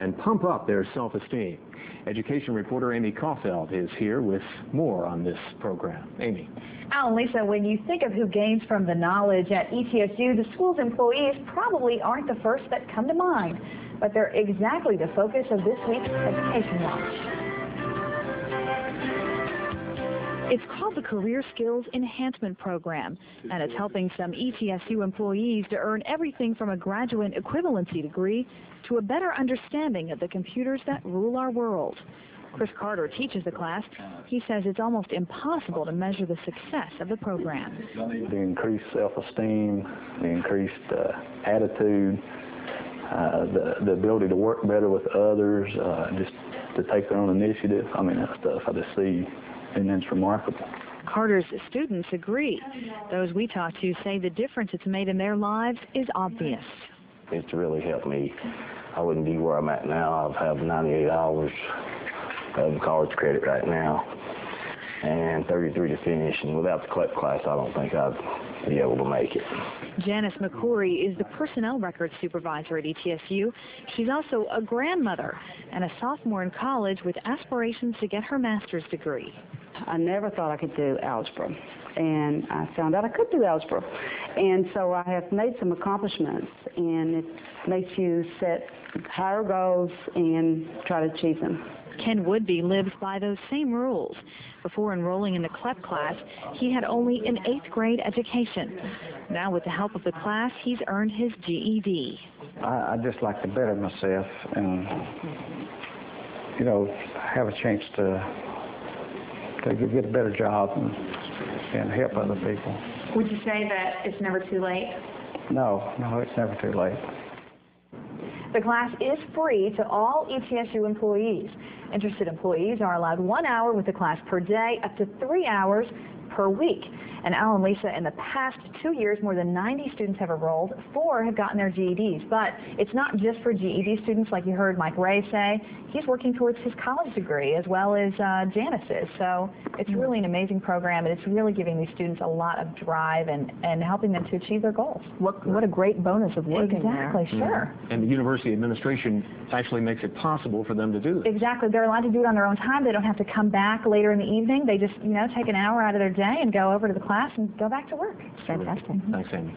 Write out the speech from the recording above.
and pump up their self-esteem. Education reporter Amy Kaufeld is here with more on this program. Amy. Al and Lisa, when you think of who gains from the knowledge at ETSU, the school's employees probably aren't the first that come to mind, but they're exactly the focus of this week's Education Watch. It's called the Career Skills Enhancement Program, and it's helping some ETSU employees to earn everything from a graduate equivalency degree to a better understanding of the computers that rule our world. Chris Carter teaches the class. He says it's almost impossible to measure the success of the program. The increased self-esteem, the increased uh, attitude, uh, the, the ability to work better with others, uh, just to take their own initiative. I mean, that stuff I just see, and it's remarkable. Carter's students agree. Those we talked to say the difference it's made in their lives is obvious. It's really helped me. I wouldn't be where I'm at now. I have 98 hours of college credit right now and 33 to finish. And without the CSEP class, I don't think I'd be able to make it. Janice McCory is the personnel records supervisor at ETSU. She's also a grandmother and a sophomore in college with aspirations to get her master's degree. I never thought I could do algebra, and I found out I could do algebra. And so I have made some accomplishments, and it makes you set higher goals and try to achieve them. Ken Woodby lives by those same rules. Before enrolling in the CSEP class, he had only an eighth grade education. Now, with the help of the class, he's earned his GED. I, I just like to better myself and, you know, have a chance to to get a better job and, and help other people. Would you say that it's never too late? No, no, it's never too late. The class is free to all ETSU employees. Interested employees are allowed one hour with the class per day, up to three hours per week. And Al and Lisa, in the past two years, more than 90 students have enrolled. Four have gotten their GEDs. But it's not just for GED students, like you heard Mike Ray say. He's working towards his college degree as well as uh, Janice. So it's really an amazing program, and it's really giving these students a lot of drive and, and helping them to achieve their goals. What, what a great bonus of working there. Exactly, sure. And the university administration actually makes it possible for them to do this. Exactly. They're allowed to do it on their own time. They don't have to come back later in the evening. They just, you know, take an hour out of their day and go over to the class and go back to work. Fantastic. Thanks, Amy.